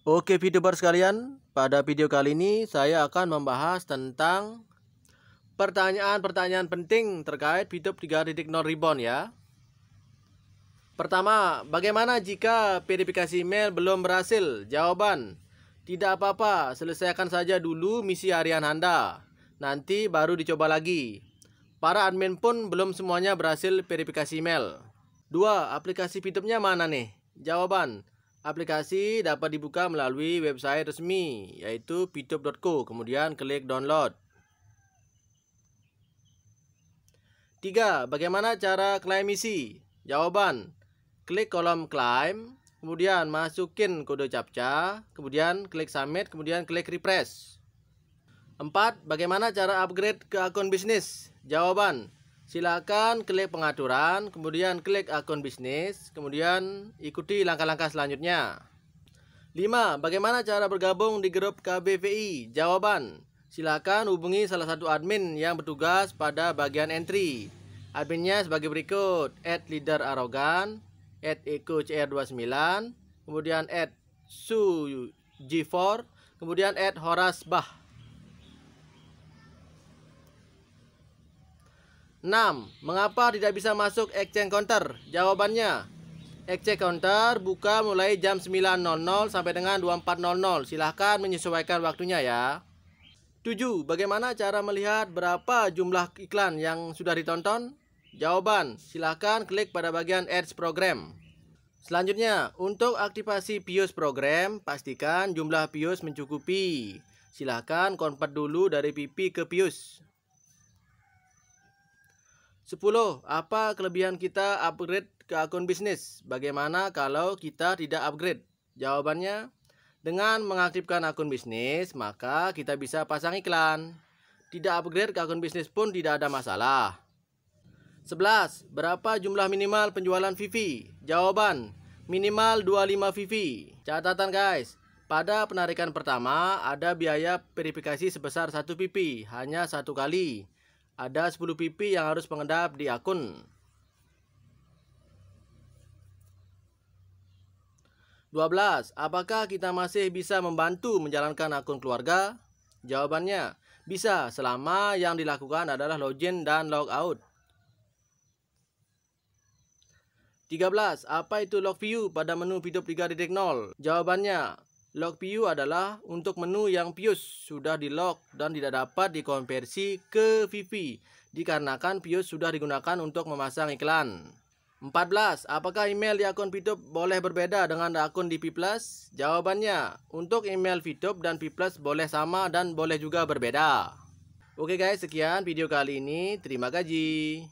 Oke videober sekalian, pada video kali ini saya akan membahas tentang pertanyaan-pertanyaan penting terkait VTube 3.0 Reborn ya. Pertama, bagaimana jika verifikasi email belum berhasil? Jawaban, tidak apa-apa, selesaikan saja dulu misi harian Anda. Nanti baru dicoba lagi. Para admin pun belum semuanya berhasil verifikasi email. Dua, aplikasi VTube-nya mana nih? Jawaban, aplikasi dapat dibuka melalui website resmi yaitu ptube.co kemudian klik download. Tiga, bagaimana cara klaim misi? Jawaban, klik kolom klaim, kemudian masukin kode captcha, kemudian klik submit, kemudian klik refresh. Empat, bagaimana cara upgrade ke akun bisnis? Jawaban, silakan klik pengaturan, kemudian klik akun bisnis, kemudian ikuti langkah-langkah selanjutnya. 5. Bagaimana cara bergabung di grup KBVI? Jawaban, silakan hubungi salah satu admin yang bertugas pada bagian entry. Adminnya sebagai berikut, at leader arogan, at eko cr29, kemudian at su g4, kemudian at horas 6. Mengapa tidak bisa masuk exchange counter? Jawabannya, exchange counter buka mulai jam 9.00 sampai dengan 24.00. Silahkan menyesuaikan waktunya ya. 7. Bagaimana cara melihat berapa jumlah iklan yang sudah ditonton? Jawaban, silahkan klik pada bagian Ads Program. Selanjutnya, untuk aktivasi Pius program, pastikan jumlah Pius mencukupi. Silahkan convert dulu dari PP ke Pius. 10. Apa kelebihan kita upgrade ke akun bisnis? Bagaimana kalau kita tidak upgrade? Jawabannya, dengan mengaktifkan akun bisnis, maka kita bisa pasang iklan. Tidak upgrade ke akun bisnis pun tidak ada masalah. 11. Berapa jumlah minimal penjualan Vivi? Jawaban, minimal 25 Vivi. Catatan guys, pada penarikan pertama ada biaya verifikasi sebesar 1 PP, hanya satu kali ada 10 pipi yang harus mengendap di akun. 12. Apakah kita masih bisa membantu menjalankan akun keluarga? Jawabannya, bisa selama yang dilakukan adalah login dan logout. 13. Apa itu log view pada menu video 3.0? Jawabannya, Log view adalah untuk menu yang Pius sudah di log dan tidak dapat dikonversi ke VV dikarenakan Pius sudah digunakan untuk memasang iklan. 14. Apakah email di akun VTube boleh berbeda dengan akun di P+? Jawabannya, untuk email VTube dan P+, boleh sama dan boleh juga berbeda. Oke guys, sekian video kali ini. Terima kasih.